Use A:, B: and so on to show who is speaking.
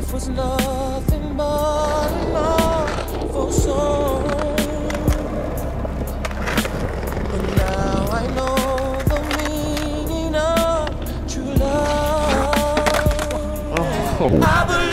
A: used to think that I could not go on, and life was nothing but an awful song. But now I know the meaning of true love. Oh. Believe.